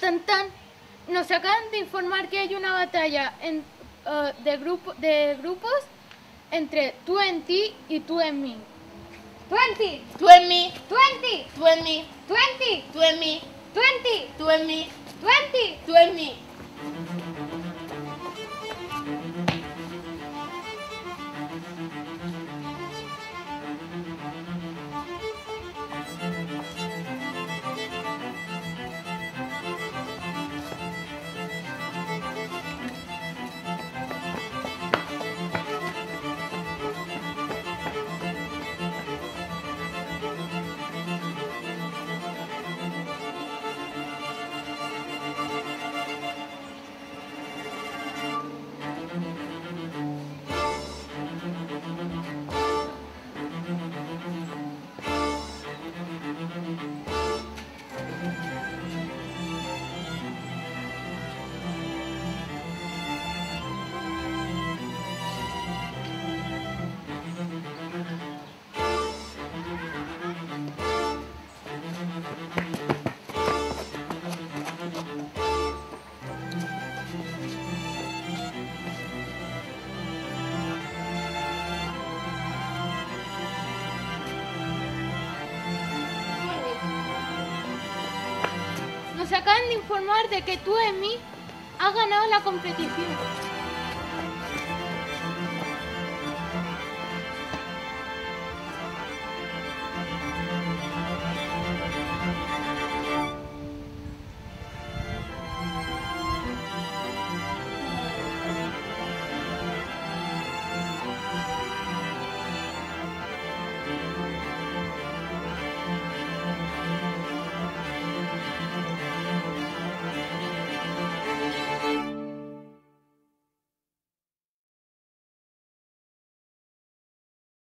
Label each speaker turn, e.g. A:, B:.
A: Tan tan. Nos acaban de informar que hay una batalla en, eh, de, grupo, de grupos entre tú en ti y tú en mí.
B: 20,
C: Tú en mí,
B: 20,
C: tú en mí,
B: 20,
C: tú en mí,
B: 20,
C: tú en mí,
B: 20.
C: tú en mí.
A: Acaban de informar de que tú en mí has ganado la competición.